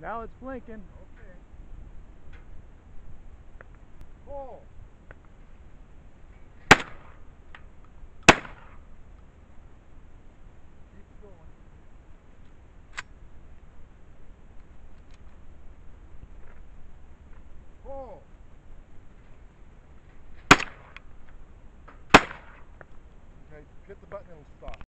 Now it's blinking. Okay. Pull. Keep going. Pull. Okay, hit the button and it'll stop.